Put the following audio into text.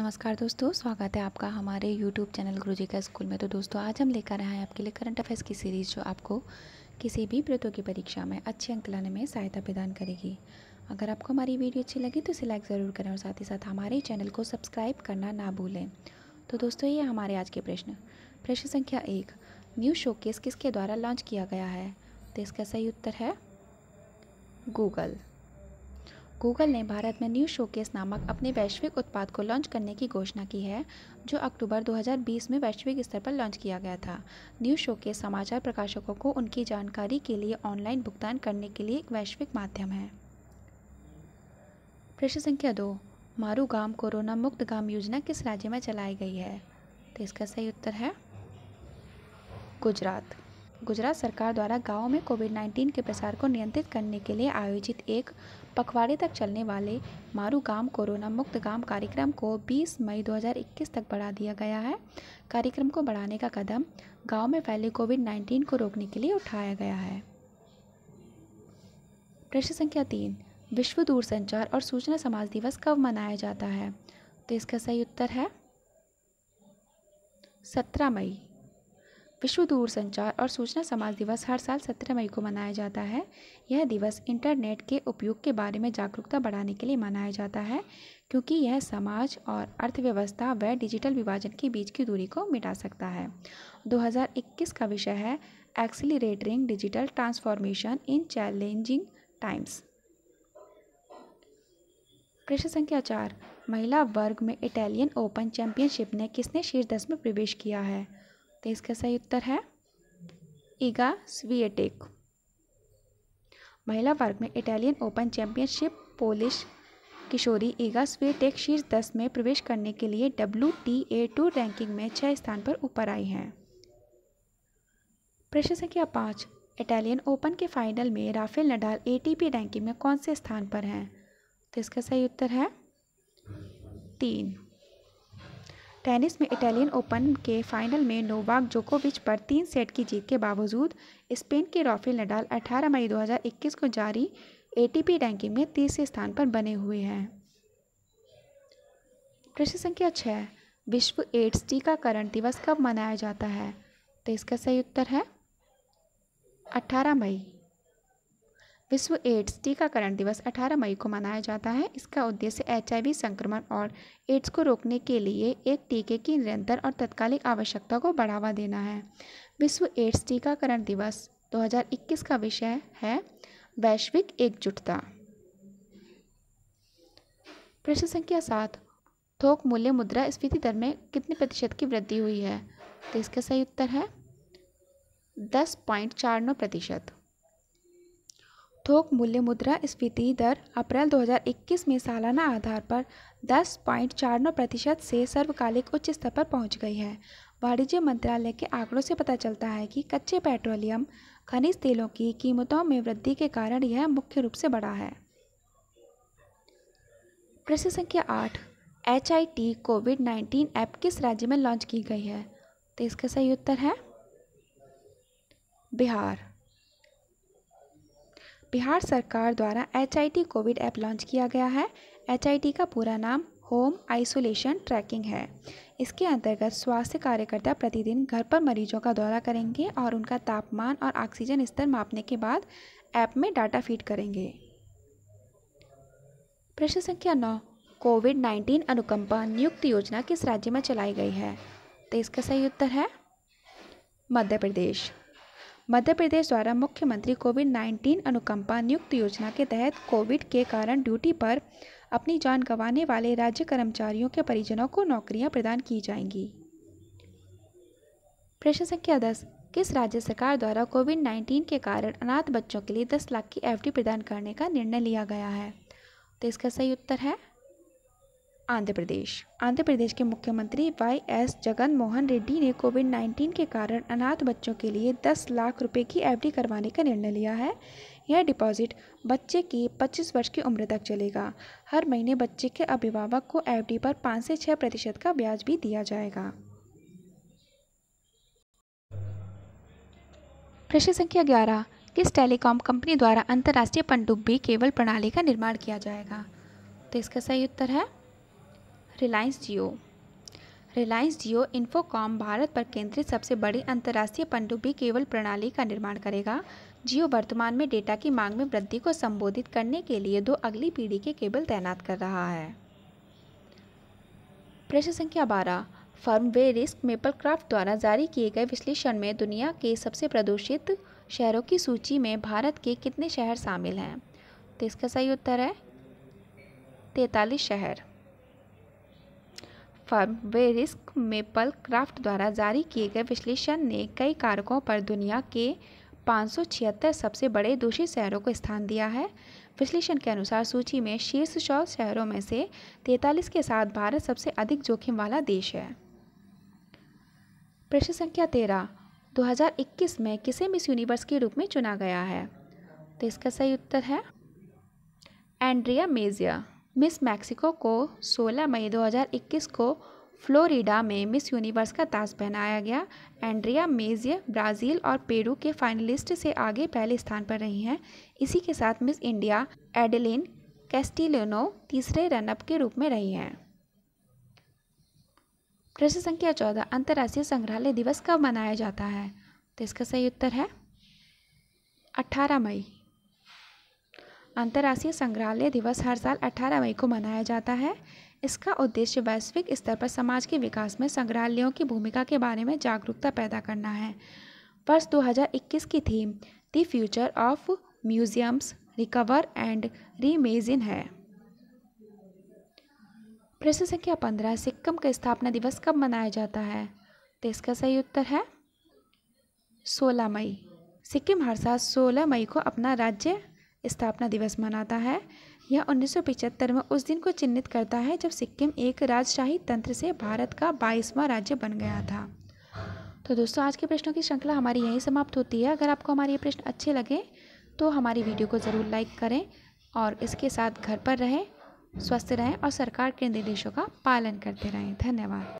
नमस्कार दोस्तों, स्वागत है आपका हमारे YouTube चैनल गुरुजी का स्कूल में। तो दोस्तों, आज हम लेकर आए हैं आपके लिए करंट अफेयर्स की सीरीज़ जो आपको किसी भी प्रतियोगी परीक्षा में अच्छे अंक लाने में सहायता प्रदान करेगी। अगर आपको हमारी वीडियो अच्छी लगी तो इसे लाइक ज़रूर करें और साथ ही साथ हमारे चैनल को सब्सक्राइब करना ना भूलें। तो दोस्तों, ये हमारे आज के प्रश्न। प्रश्न संख्या एक, न्यू शोकेस किसके द्वारा लॉन्च किया गया है? तो इसका सही उत्तर है गूगल। गूगल ने भारत में न्यू शोकेस नामक अपने वैश्विक उत्पाद को लॉन्च करने की घोषणा की है, जो अक्टूबर 2020 में वैश्विक स्तर पर लॉन्च किया गया था। न्यू शोकेस समाचार प्रकाशकों को उनकी जानकारी के लिए ऑनलाइन भुगतान करने के लिए एक वैश्विक माध्यम है। प्रश्न संख्या दो, मारू गाँव कोरोना मुक्त गाँव योजना किस राज्य में चलाई गई है? तो इसका सही उत्तर है, गुजरात। गुजरात सरकार द्वारा गाँव में कोविड 19 के प्रसार को नियंत्रित करने के लिए आयोजित एक पखवाड़े तक चलने वाले मारू गाँव कोरोना मुक्त गाँव कार्यक्रम को 20 मई 2021 तक बढ़ा दिया गया है। कार्यक्रम को बढ़ाने का कदम गाँव में फैले कोविड 19 को रोकने के लिए उठाया गया है। प्रश्न संख्या तीन, विश्व दूरसंचार और सूचना समाज दिवस कब मनाया जाता है? तो इसका सही उत्तर है सत्रह मई। विश्व दूरसंचार और सूचना समाज दिवस हर साल सत्रह मई को मनाया जाता है। यह दिवस इंटरनेट के उपयोग के बारे में जागरूकता बढ़ाने के लिए मनाया जाता है, क्योंकि यह समाज और अर्थव्यवस्था व डिजिटल विभाजन के बीच की दूरी को मिटा सकता है। 2021 का विषय है accelerating digital transformation in challenging times. प्रश्न संख्या चार महिला वर्ग में इटालियन ओपन चैंपियनशिप ने किसने शीर्ष दस में प्रवेश किया है? तो इसका सही उत्तर है ईगा स्विएटेक। महिला वर्ग में इटालियन ओपन चैंपियनशिप पोलिश किशोरी ईगा स्विएटेक शीर्ष दस में प्रवेश करने के लिए W T A two ranking में छः स्थान पर ऊपर आई हैं। प्रश्न संख्या पाँच, इटालियन ओपन के फाइनल में राफेल नडाल एटीपी रैंकिंग में कौन से स्थान पर हैं? तो इसका सही उत्तर है तीन। टेनिस में इटालियन ओपन के फाइनल में नोवाक जोकोविच पर तीन सेट की जीत के बावजूद, स्पेन के राफेल नडाल 18 मई 2021 को जारी एटीपी रैंकिंग में तीसरे स्थान पर बने हुए हैं। प्रश्न संख्या छः, विश्व एड्स टीकाकरण दिवस कब मनाया जाता है? तो इसका सही उत्तर है 18 मई। विश्व एड्स टीकाकरण दिवस 18 मई को मनाया जाता है। इसका उद्देश्य एचआईवी संक्रमण और एड्स को रोकने के लिए एक टीके की निरंतर और तत्कालिक आवश्यकता को बढ़ावा देना है। विश्व एड्स टीकाकरण दिवस 2021 का विषय है वैश्विक एकजुटता। प्रश्न संख्या सात, थोक मूल्य मुद्रा स्फीति दर में कितने प्रतिशत की वृद्धि हुई है? तो इसका सही उत्तर है दस पॉइंट चार नौ प्रतिशत। थोक मूल्य मुद्रा स्फीति दर अप्रैल 2021 में सालाना आधार पर 10.49 प्रतिशत से सर्वकालिक उच्च स्तर पर पहुँच गई है। वाणिज्य मंत्रालय के आंकड़ों से पता चलता है कि कच्चे पेट्रोलियम, खनिज तेलों की कीमतों में वृद्धि के कारण यह मुख्य रूप से बढ़ा है। प्रश्न संख्या आठ H I T COVID nineteen app किस राज्य में लॉन्च की गई है? तो इसका सही उत्तर है बिहार। बिहार सरकार द्वारा एचआईटी कोविड ऐप लॉन्च किया गया है। एचआईटी का पूरा नाम होम आइसोलेशन ट्रैकिंग है। इसके अंतर्गत स्वास्थ्य कार्यकर्ता प्रतिदिन घर पर मरीजों का दौरा करेंगे और उनका तापमान और ऑक्सीजन स्तर मापने के बाद ऐप में डाटा फ़ीड करेंगे। प्रश्न संख्या नौ, कोविड नाइन्टीन अनुकंपा नियुक्त योजना किस राज्य में चलाई गई है? तो इसका सही उत्तर है मध्य प्रदेश। मध्य प्रदेश द्वारा मुख्यमंत्री कोविड नाइन्टीन अनुकंपा नियुक्त योजना के तहत कोविड के कारण ड्यूटी पर अपनी जान गंवाने वाले राज्य कर्मचारियों के परिजनों को नौकरियाँ प्रदान की जाएँगी। प्रश्न संख्या दस, किस राज्य सरकार द्वारा कोविड नाइन्टीन के कारण अनाथ बच्चों के लिए दस लाख की एफडी प्रदान करने का निर्णय लिया गया है? तो इसका सही उत्तर है आंध्र प्रदेश। आंध्र प्रदेश के मुख्यमंत्री वाई एस जगन मोहन रेड्डी ने कोविड 19 के कारण अनाथ बच्चों के लिए 10 लाख रुपए की एफडी करवाने का निर्णय लिया है। यह डिपॉजिट बच्चे की 25 वर्ष की उम्र तक चलेगा। हर महीने बच्चे के अभिभावक को एफडी पर 5 से 6 प्रतिशत का ब्याज भी दिया जाएगा। प्रश्न संख्या ग्यारह। किस टेलीकॉम कंपनी द्वारा अंतर्राष्ट्रीय पनडुब्बी केबल प्रणाली का निर्माण किया जाएगा? तो इसका सही उत्तर है रिलायंस जियो रिलायंस जियो इन्फोकॉम भारत पर केंद्रित सबसे बड़ी अंतर्राष्ट्रीय पनडुब्बी केबल प्रणाली का निर्माण करेगा। जियो वर्तमान में डेटा की मांग में वृद्धि को संबोधित करने के लिए दो अगली पीढ़ी के केबल तैनात कर रहा है। प्रश्न संख्या बारह। Firm Verisk Maplecroft द्वारा जारी किए गए विश्लेषण में दुनिया के सबसे प्रदूषित शहरों की सूची में भारत के कितने शहर शामिल हैं? तो इसका सही उत्तर है, तैतालीस शहर। Firm Verisk Maplecroft द्वारा जारी किए गए विश्लेषण ने कई कारकों पर दुनिया के पाँच सौ छिहत्तर सबसे बड़े दूषित शहरों को स्थान दिया है। विश्लेषण के अनुसार सूची में शीर्ष सौ शहरों में से तैतालीस के साथ भारत सबसे अधिक जोखिम वाला देश है। प्रश्न संख्या तेरह 2021 में किसे मिस यूनिवर्स के रूप में चुना गया है? तो इसका सही उत्तर है एंड्रिया मेजिया। मिस मैक्सिको को 16 मई 2021 को फ्लोरिडा में मिस यूनिवर्स का ताज पहनाया गया। एंड्रिया मेजिय, ब्राज़ील और पेरू के फाइनलिस्ट से आगे पहले स्थान पर रही हैं। इसी के साथ मिस इंडिया, एडेलिन कैस्टिलिनो तीसरे रनअप के रूप में रही हैं। प्रश्न संख्या चौदह, अंतर्राष्ट्रीय संग्रहालय दिवस कब मनाया जाता है? तो इसका सही उत्तर है अट्ठारह मई। अंतर्राष्ट्रीय संग्रहालय दिवस हर साल 18 मई को मनाया जाता है। इसका उद्देश्य वैश्विक स्तर पर समाज के विकास में संग्रहालयों की भूमिका के बारे में जागरूकता पैदा करना है। वर्ष 2021 की theme, the future of museums recover and reimagine है। प्रश्न संख्या पंद्रह, सिक्किम का स्थापना दिवस कब मनाया जाता है? तो इसका सही उत्तर है, सोलह मई। सिक्किम हर साल सोलह मई को अपना राज्य स्थापना दिवस मनाता है। यह उन्नीस में उस दिन को चिन्हित करता है जब सिक्किम एक राजशाही तंत्र से भारत का बाईसवां राज्य बन गया था। तो दोस्तों, आज के प्रश्नों की श्रृंखला हमारी यहीं समाप्त होती है। अगर आपको हमारे ये प्रश्न अच्छे लगे तो हमारी वीडियो को ज़रूर लाइक करें और इसके साथ घर पर रहें, स्वस्थ रहें और सरकार के निर्देशों का पालन करते रहें। धन्यवाद।